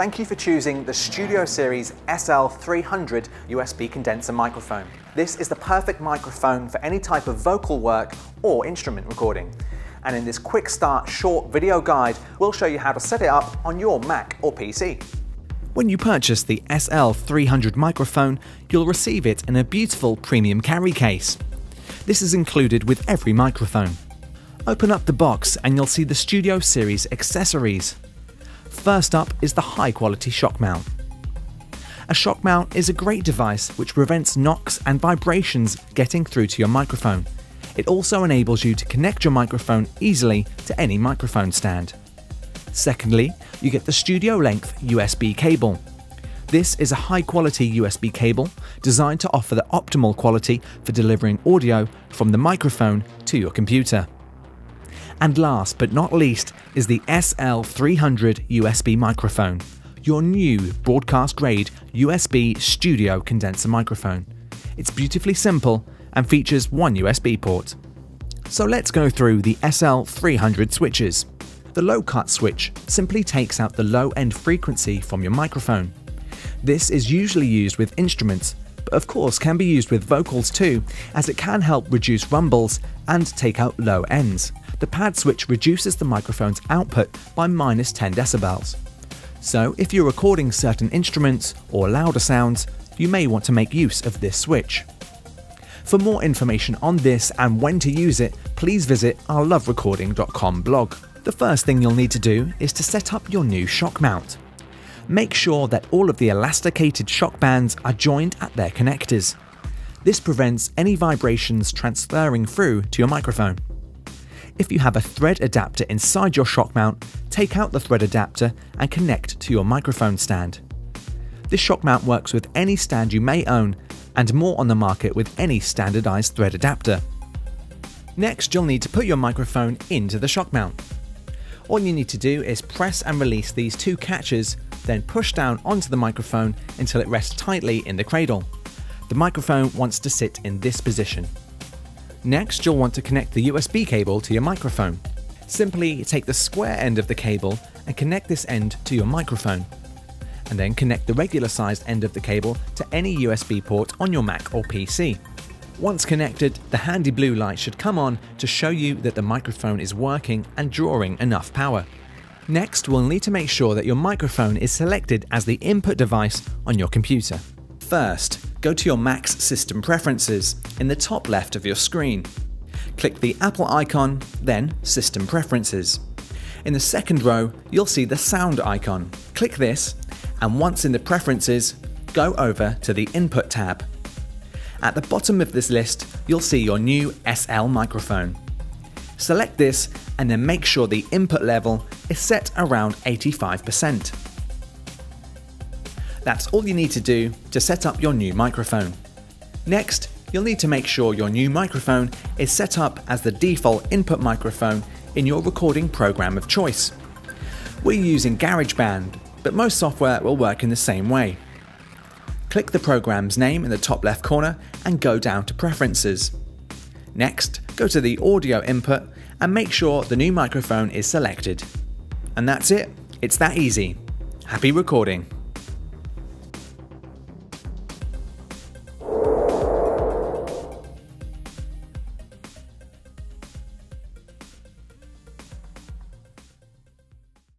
Thank you for choosing the Studio Series SL300 USB condenser microphone. This is the perfect microphone for any type of vocal work or instrument recording. And in this quick start short video guide, we'll show you how to set it up on your Mac or PC. When you purchase the SL300 microphone, you'll receive it in a beautiful premium carry case. This is included with every microphone. Open up the box and you'll see the Studio Series accessories. First up is the high quality shock mount. A shock mount is a great device which prevents knocks and vibrations getting through to your microphone. It also enables you to connect your microphone easily to any microphone stand. Secondly, you get the studio length USB cable. This is a high quality USB cable designed to offer the optimal quality for delivering audio from the microphone to your computer. And last but not least is the SL300 USB microphone, your new broadcast grade USB studio condenser microphone. It's beautifully simple and features one USB port. So let's go through the SL300 switches. The low cut switch simply takes out the low end frequency from your microphone. This is usually used with instruments, but of course can be used with vocals too, as it can help reduce rumbles and take out low ends. The pad switch reduces the microphone's output by minus 10 decibels. So if you're recording certain instruments or louder sounds, you may want to make use of this switch. For more information on this and when to use it, please visit our loverecording.com blog. The first thing you'll need to do is to set up your new shock mount. Make sure that all of the elasticated shock bands are joined at their connectors. This prevents any vibrations transferring through to your microphone. If you have a thread adapter inside your shock mount, take out the thread adapter and connect to your microphone stand. This shock mount works with any stand you may own and more on the market with any standardized thread adapter. Next, you'll need to put your microphone into the shock mount. All you need to do is press and release these two catches, then push down onto the microphone until it rests tightly in the cradle. The microphone wants to sit in this position. Next, you'll want to connect the USB cable to your microphone. Simply take the square end of the cable and connect this end to your microphone. And then connect the regular sized end of the cable to any USB port on your Mac or PC. Once connected, the handy blue light should come on to show you that the microphone is working and drawing enough power. Next, we'll need to make sure that your microphone is selected as the input device on your computer. First, go to your Mac's System Preferences in the top left of your screen. Click the Apple icon, then System Preferences. In the second row, you'll see the Sound icon. Click this, and once in the Preferences, go over to the Input tab at the bottom of this list, you'll see your new SL microphone. Select this and then make sure the input level is set around 85%. That's all you need to do to set up your new microphone. Next, you'll need to make sure your new microphone is set up as the default input microphone in your recording program of choice. We're using GarageBand, but most software will work in the same way. Click the program's name in the top left corner and go down to Preferences. Next, go to the audio input and make sure the new microphone is selected. And that's it, it's that easy. Happy recording.